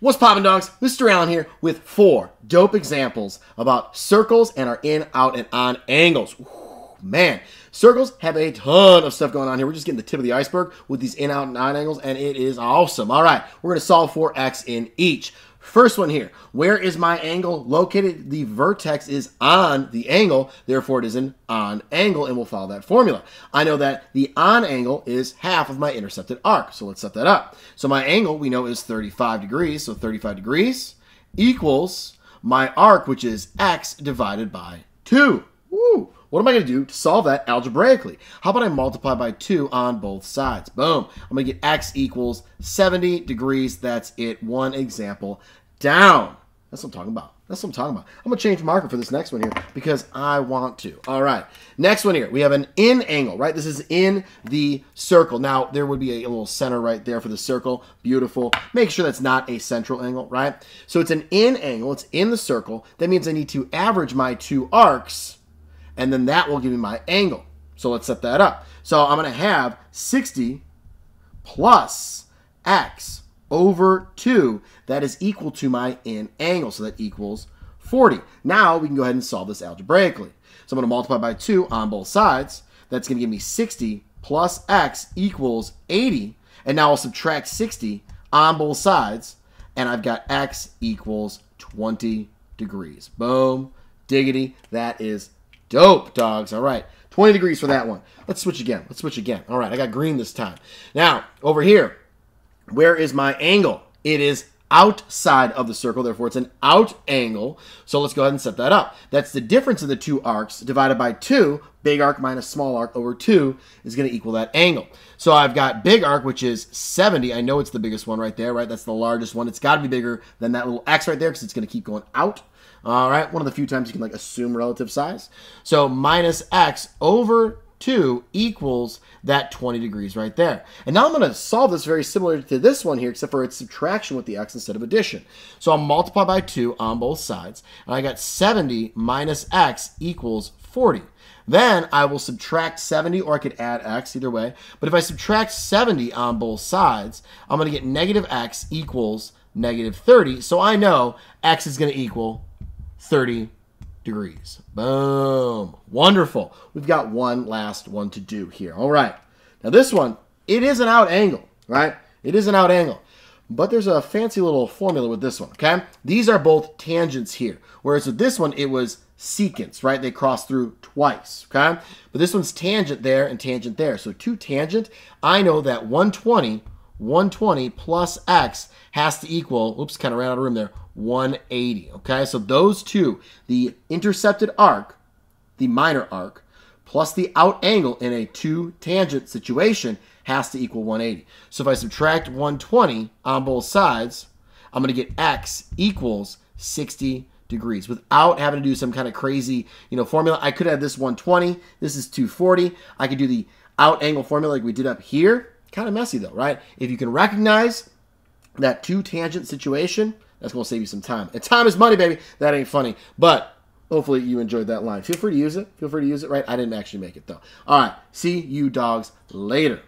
What's poppin' dogs? Mr. Allen here with four dope examples about circles and our in, out, and on angles. Ooh, man, circles have a ton of stuff going on here. We're just getting the tip of the iceberg with these in, out, and on angles, and it is awesome. All right, we're gonna solve for x in each. First one here. Where is my angle located? The vertex is on the angle, therefore it is an on angle, and we'll follow that formula. I know that the on angle is half of my intercepted arc, so let's set that up. So my angle, we know, is 35 degrees, so 35 degrees equals my arc, which is x divided by 2. Woo! What am I going to do to solve that algebraically? How about I multiply by 2 on both sides? Boom. I'm going to get x equals 70 degrees. That's it. One example down. That's what I'm talking about. That's what I'm talking about. I'm going to change marker for this next one here because I want to. All right. Next one here. We have an in angle, right? This is in the circle. Now, there would be a, little center right there for the circle. Beautiful. Make sure that's not a central angle, right? So it's an in angle. It's in the circle. That means I need to average my two arcs and then that will give me my angle. So let's set that up. So I'm going to have 60 plus x over 2. That is equal to my in angle. So that equals 40. Now we can go ahead and solve this algebraically. So I'm going to multiply by 2 on both sides. That's going to give me 60 plus x equals 80. And now I'll subtract 60 on both sides. And I've got x equals 20 degrees. Boom. Diggity. That is Dope, dogs. All right. 20 degrees for that one. Let's switch again. Let's switch again. All right. I got green this time. Now, over here, where is my angle? It is outside of the circle, therefore it's an out angle. So let's go ahead and set that up. That's the difference of the two arcs divided by 2. Big arc minus small arc over 2 is going to equal that angle. So I've got big arc, which is 70. I know it's the biggest one right there, right? That's the largest one. It's got to be bigger than that little x right there because it's going to keep going out. All right, one of the few times you can like assume relative size. So minus x over 2 equals that 20 degrees right there. And now I'm going to solve this very similar to this one here, except for it's subtraction with the x instead of addition. So I'll multiply by 2 on both sides, and I got 70 minus x equals 40. Then I will subtract 70, or I could add x, either way. But if I subtract 70 on both sides, I'm going to get negative x equals negative 30. So I know x is going to equal 30 degrees. Boom. Wonderful. We've got one last one to do here. All right. Now this one, it is an out angle, right? It is an out angle. But there's a fancy little formula with this one, okay? These are both tangents here. Whereas with this one, it was secants, right? They cross through twice, okay? But this one's tangent there and tangent there. So two tangent, I know that 120, 120 plus x has to equal, oops, kind of ran out of room there, 180. Okay, so those two, the intercepted arc, the minor arc, plus the out angle in a two tangent situation has to equal 180. So if I subtract 120 on both sides, I'm going to get x equals 60 degrees without having to do some kind of crazy, you know, formula. I could have this 120, this is 240. I could do the out angle formula like we did up here. Kind of messy though, right? If you can recognize that two tangent situation, that's going to save you some time. And time is money, baby. That ain't funny. But hopefully you enjoyed that line. Feel free to use it. Feel free to use it, right? I didn't actually make it, though. All right. See you dogs later.